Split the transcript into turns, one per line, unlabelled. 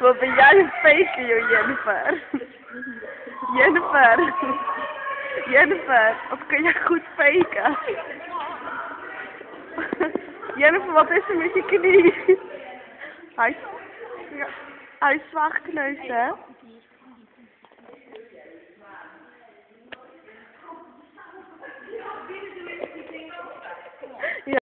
Wat ben jij een faker, joh, Jennifer? Jennifer. Jennifer, wat kun jij goed faken? Jennifer, wat is er met je knie? Hij ja, hij is zwaar gekneusd, hè?